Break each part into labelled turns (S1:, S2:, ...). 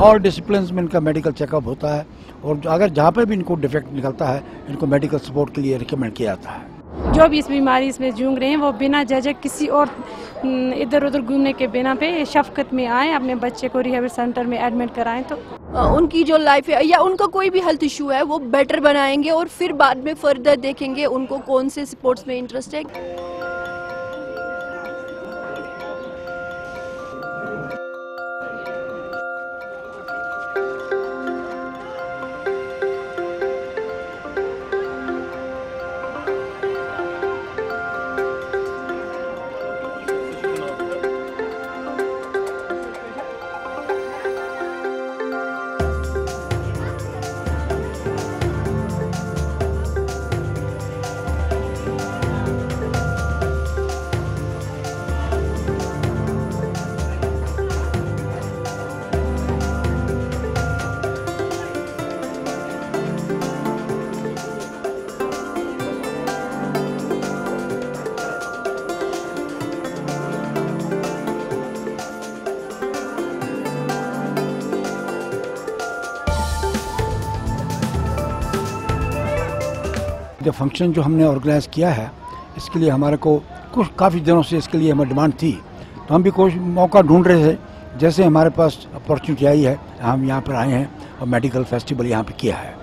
S1: All discipline में इनका medical checkup होता है और अगर जहाँ पे भी इनको डिफेक्ट निकलता है इनको मेडिकल सपोर्ट के लिए रिकमेंड किया जाता है।
S2: जो भी इस बीमारी में जूझ रहे हैं वो बिना झिझक किसी और इधर उधर घूमने के बिना पे शफकत में आए अपने बच्चे को रिहेबिल सेंटर में एडमिट कराएँ तो।
S3: उनकी जो लाइफ है या उनका कोई भी हेल्थ इशू है वो बेटर बनाएँगे और फिर बाद में फर्दर देखेंगे उनको कौन से स्पोर्ट्स में इंटरेस्ट है।
S1: जो फ़ंक्शन जो हमने ऑर्गेनाइज किया है इसके लिए हमारे को कुछ काफ़ी दिनों से इसके लिए हमें डिमांड थी। तो हम भी कोई मौका ढूंढ रहे थे जैसे हमारे पास अपॉर्चुनिटी आई है हम यहाँ पर आए हैं और मेडिकल फेस्टिवल यहाँ पर किया है।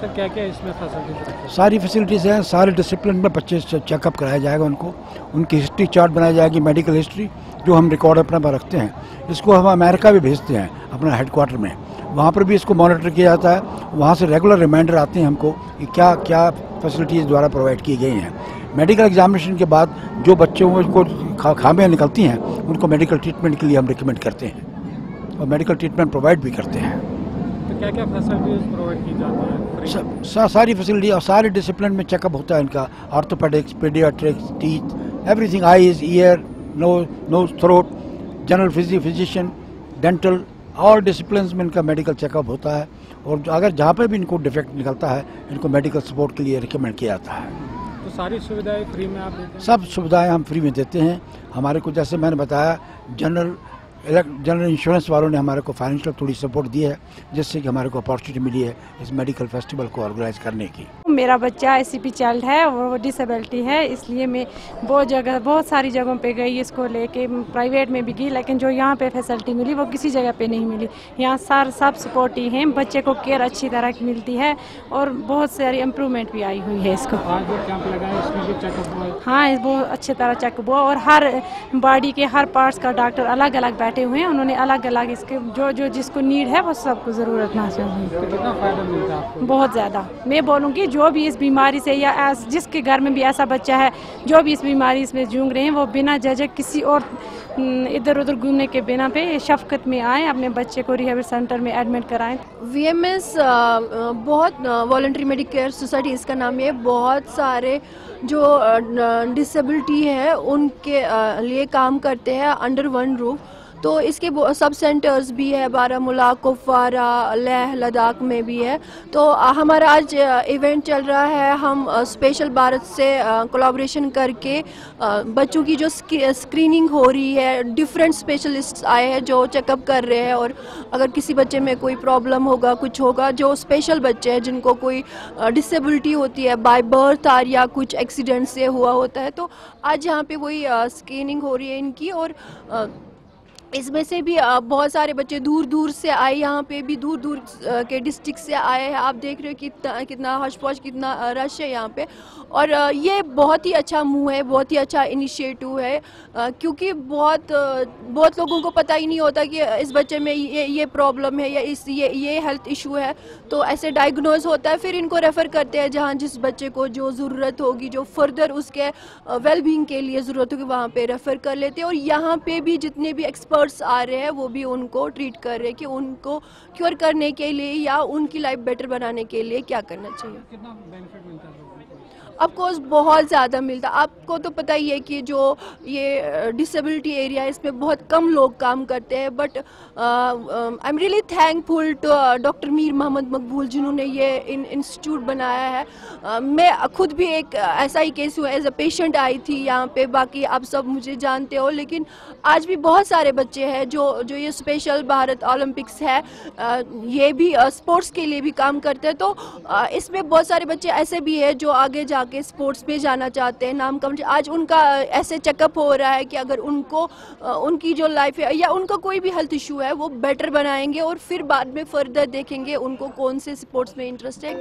S4: सर क्या क्या इसमें फैसिलिटीज़
S1: सारी फैसिलिटीज़ हैं सारे डिसिप्लिन में बच्चे चेकअप कराया जाएगा उनको। उनकी हिस्ट्री चार्ट बनाई जाएगी मेडिकल हिस्ट्री जो हम रिकॉर्ड अपने पर रखते हैं। इसको हम अमेरिका भी भेजते हैं अपना हेडक्वार्टर में। वहाँ पर भी इसको मॉनिटर किया जाता है। वहाँ से रेगुलर रिमाइंडर आते हैं हमको कि क्या क्या फैसिलिटीज़ द्वारा प्रोवाइड की गई हैं। मेडिकल एग्जामिनेशन के बाद जो बच्चों को खा, खामियाँ निकलती हैं उनको मेडिकल ट्रीटमेंट के लिए हम रिकमेंड करते हैं। और मेडिकल ट्रीटमेंट प्रोवाइड भी करते हैं।
S4: तो क्या क्या फैसिलिटीज़ प्रोवाइड की जाती है?
S1: सा, सारी फैसिलिटी और सारे डिसिप्लिन में चेकअप होता है इनका। Orthopaedics paediatrics teeth everything eyes ear no no throat general physician dental all discipline में इनका मेडिकल चेकअप होता है। और अगर जहाँ पर भी इनको डिफेक्ट निकलता है इनको मेडिकल सपोर्ट के लिए रिकमेंड किया जाता है।
S4: तो सारी सुविधाएँ फ्री में आप देते हैं?
S1: सब सुविधाएँ हम फ्री में देते हैं। हमारे को जैसे मैंने बताया जनरल जनरल इंश्योरेंस वालों ने हमारे को फाइनेंशियल थोड़ी सपोर्ट दी है जिससे कि हमारे को अपॉर्चुनिटी मिली है इस मेडिकल फेस्टिवल को ऑर्गेनाइज करने की।
S2: मेरा बच्चा आई सी चाइल्ड है और वो डिसेबिलिटी है इसलिए मैं बहुत जगह बहुत सारी जगहों पे गई इसको लेके प्राइवेट में भी गई लेकिन जो यहाँ पे फैसिलिटी मिली वो किसी जगह पे नहीं मिली। यहाँ सार सब सपोर्ट ही हैं बच्चे को केयर अच्छी तरह की मिलती है और बहुत सारी इम्प्रूवमेंट भी आई हुई है इसको।
S4: है
S2: हाँ। बहुत अच्छी तरह चेकअप हुआ और हर बॉडी के हर पार्ट्स का डॉक्टर अलग अलग बैठे हुए हैं उन्होंने अलग अलग इसके जो जो जिसको नीड है वो सबको ज़रूरत महसूस हुई।
S4: तो कितना फ़ायदा मिलता है
S2: बहुत ज़्यादा। मैं बोलूँगी जो भी इस बीमारी से या ऐस- जिसके घर में भी ऐसा बच्चा है जो भी इस बीमारी में जूझ रहे हैं वो बिना झिझक किसी और इधर उधर घूमने के बिना पे शफकत में आए अपने बच्चे को रिहेबिल सेंटर में एडमिट कराएँ।
S3: वी एम एस बहुत वॉल्ट्री मेडिकेयर सोसाइटी इसका नाम है। बहुत सारे जो डिसेबिलिटी है उनके लिए काम करते हैं अंडर वन रूफ तो इसके सब सेंटर्स भी है, बारामूला, कुपवारा, लेह, लद्दाख में भी है। तो हमारा आज इवेंट चल रहा है। हम स्पेशल भारत से कोलाब्रेशन करके बच्चों की जो स्क्रीनिंग हो रही है डिफरेंट स्पेशलिस्ट आए हैं जो चेकअप कर रहे हैं। और अगर किसी बच्चे में कोई प्रॉब्लम होगा, कुछ होगा, जो स्पेशल बच्चे हैं, जिनको कोई डिसेबिलिटी होती है बाय बर्थ आर या कुछ एक्सीडेंट से हुआ होता है तो आज यहाँ पे वही स्क्रीनिंग हो रही है इनकी। और इसमें से भी बहुत सारे बच्चे दूर दूर से आए, यहाँ पे भी दूर दूर के डिस्ट्रिक्ट से आए हैं। आप देख रहे हो कितना कितना हौश पौश कितना रश है यहाँ पे। और ये बहुत ही अच्छा मुँह है, बहुत ही अच्छा इनिशिएटिव है क्योंकि बहुत बहुत लोगों को पता ही नहीं होता कि इस बच्चे में ये ये प्रॉब्लम है या इस, ये ये हेल्थ इशू है। तो ऐसे डायग्नोज होता है, फिर इनको रेफ़र करते हैं, जहाँ जिस बच्चे को जो ज़रूरत होगी, जो फर्दर उसके वेलबींग के लिए ज़रूरत होगी, वहाँ पर रेफ़र कर लेते हैं। और यहाँ पर भी जितने भी एक्सपर्ट्स आ रहे हैं, वो भी उनको ट्रीट कर रहे हैं कि उनको क्योर करने के लिए या उनकी लाइफ बेटर बनाने के लिए क्या करना चाहिए।
S4: कितना बेनिफिट मिलता है
S3: ऑफकोर्स बहुत ज़्यादा मिलता। आपको तो पता ही है कि जो ये डिसेबिलिटी एरिया है इसमें बहुत कम लोग काम करते हैं but I am really thankful to doctor Mir Mohammad Maqbool जिन्होंने ये इन इंस्टीट्यूट बनाया है। uh, मैं खुद भी एक ऐसा ही केस हुआ एज अ पेशेंट आई थी यहाँ पे बाकी आप सब मुझे जानते हो लेकिन आज भी बहुत सारे बच्चे हैं जो जो ये स्पेशल भारत ओलंपिक्स है। uh, ये भी स्पोर्ट्स uh, के लिए भी काम करते हैं तो इसमें बहुत सारे बच्चे ऐसे भी हैं जो आगे जाके स्पोर्ट्स में जाना चाहते हैं, नाम कम आज उनका ऐसे चेकअप हो रहा है कि अगर उनको उनकी जो लाइफ है, या उनका कोई भी हेल्थ इशू है, वो बेटर बनाएँगे और फिर बाद में फर्दर देखेंगे उनको कौन से स्पोर्ट्स में इंटरेस्ट है।